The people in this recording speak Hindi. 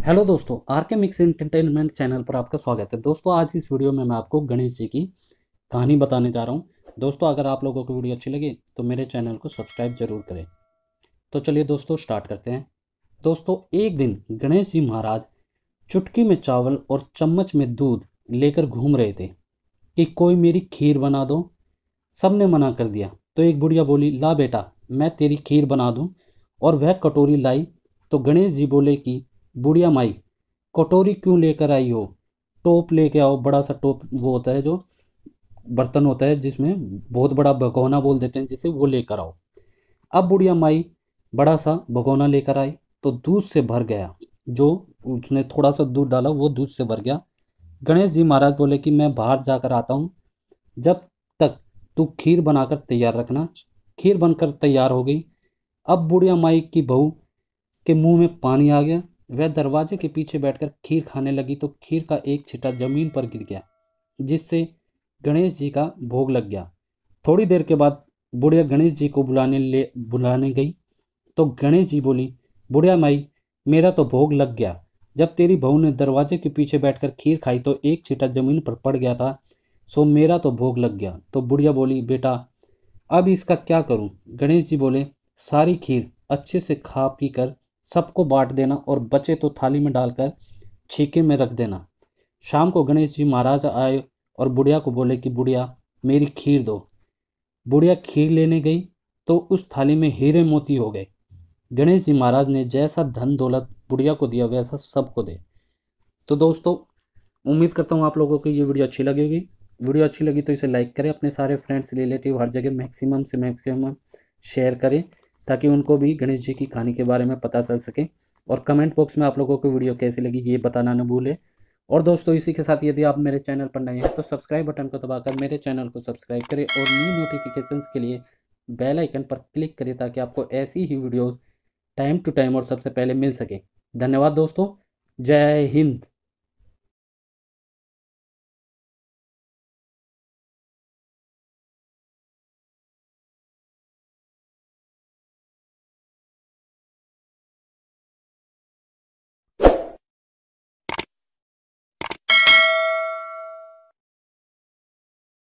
हेलो दोस्तों आर के मिक्स एंटरटेनमेंट चैनल पर आपका स्वागत है। दोस्तों, आज इस वीडियो में मैं आपको गणेश जी की कहानी बताने जा रहा हूँ। दोस्तों, अगर आप लोगों को वीडियो अच्छी लगे तो मेरे चैनल को सब्सक्राइब ज़रूर करें। तो चलिए दोस्तों, स्टार्ट करते हैं। दोस्तों, एक दिन गणेश जी महाराज चुटकी में चावल और चम्मच में दूध लेकर घूम रहे थे कि कोई मेरी खीर बना दो। सबने मना कर दिया। तो एक बुढ़िया बोली, ला बेटा, मैं तेरी खीर बना दूँ। और वह कटोरी लाई। तो गणेश जी बोले कि बुढ़िया माई, कटोरी क्यों लेकर आई हो? टोप लेके आओ, बड़ा सा टोप वो होता है जो बर्तन होता है जिसमें बहुत बड़ा भगोना बोल देते हैं जिसे वो लेकर आओ। अब बुढ़िया माई बड़ा सा भगोना लेकर आई तो दूध से भर गया। जो उसने थोड़ा सा दूध डाला, वो दूध से भर गया। गणेश जी महाराज बोले कि मैं बाहर जाकर आता हूँ। जब तक तू खीर बनाकर तैयार रखना। खीर बनकर तैयार हो गई। अब बुढ़िया माई की बहू के मुँह में पानी आ गया। वह दरवाजे के पीछे बैठकर खीर खाने लगी तो खीर का एक छिटा ज़मीन पर गिर गया, जिससे गणेश जी का भोग लग गया। थोड़ी देर के बाद बुढ़िया गणेश जी को बुलाने ले, बुलाने गई। तो गणेश जी बोली, बुढ़िया माई, मेरा तो भोग लग गया। जब तेरी बहू ने दरवाजे के पीछे बैठकर खीर खाई तो एक छिटा ज़मीन पर पड़ गया था, सो मेरा तो भोग लग गया। तो बुढ़िया बोली, बेटा, अब इसका क्या करूँ? गणेश जी बोले, सारी खीर अच्छे से खा पी कर सबको बांट देना और बचे तो थाली में डालकर छीके में रख देना। शाम को गणेश जी महाराज आए और बुढ़िया को बोले कि, बुढ़िया, मेरी खीर दो। बुढ़िया खीर लेने गई तो उस थाली में हीरे मोती हो गए। गणेश जी महाराज ने जैसा धन दौलत बुढ़िया को दिया, वैसा सबको दे। तो दोस्तों, उम्मीद करता हूँ आप लोगों को ये वीडियो अच्छी लगेगी वीडियो अच्छी लगी तो इसे लाइक करें, अपने सारे फ्रेंड्स ले लेते रिलेटिव हर जगह मैक्सिमम से मैक्सिमम शेयर करें। ताकि उनको भी गणेश जी की कहानी के बारे में पता चल सके। और कमेंट बॉक्स में आप लोगों को वीडियो कैसी लगी, ये बताना न भूलें। और दोस्तों, इसी के साथ यदि आप मेरे चैनल पर नए हैं तो सब्सक्राइब बटन को दबाकर मेरे चैनल को सब्सक्राइब करें और न्यू नोटिफिकेशंस के लिए बेल आइकन पर क्लिक करें ताकि आपको ऐसी ही वीडियोस टाइम टू टाइम और सबसे पहले मिल सके। धन्यवाद दोस्तों। जय हिंद।